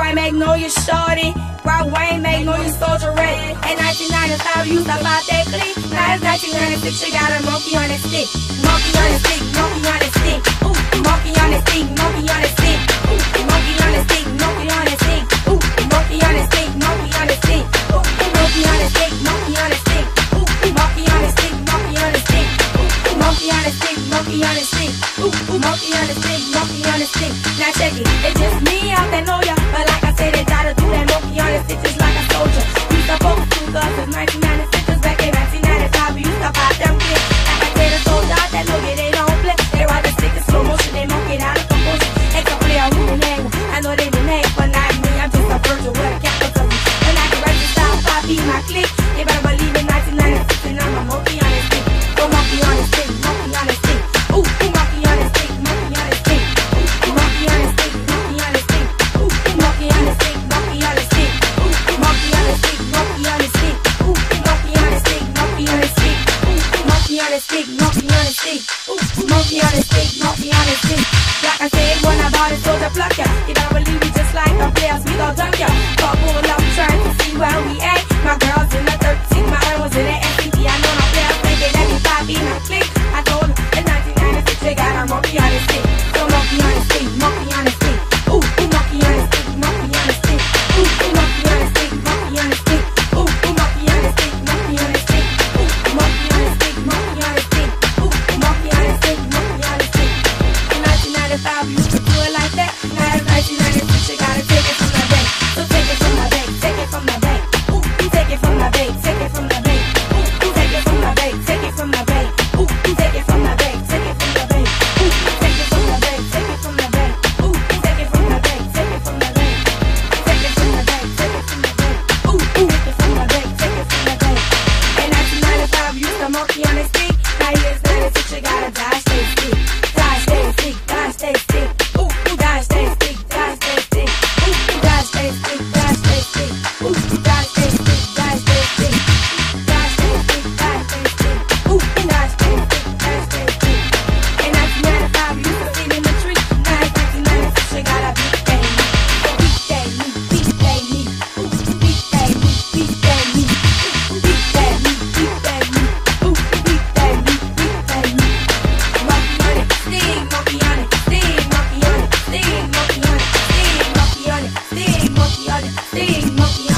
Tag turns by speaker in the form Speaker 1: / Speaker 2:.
Speaker 1: right Magnolia Shorty. Rock Wayne Magnolia Soldier Red. In 1995, you used pop that click. Now it's 1996, she got a monkey on that stick. Monkey on that stick, monkey on that stick. Ooh, monkey on that stick, monkey on that stick. Ooh, monkey on that stick, monkey on that stick. Ooh, monkey on that stick, monkey on that stick. Ooh, monkey on that stick, monkey on that stick. Ooh, monkey on that stick, monkey on that stick. Ooh, monkey on that stick, monkey on that stick. Ooh, monkey on that stick, monkey on that stick. Now check it, it's just me out there know ya, but said, they gotta do that monkey on stick just like a soldier. We supposed to, cause it's 1996, stick. Ooh, on that stick, monkey on that stick. Like I said, his stick. In 1995 we used to do it like that. Now it's 1996, you gotta take thing.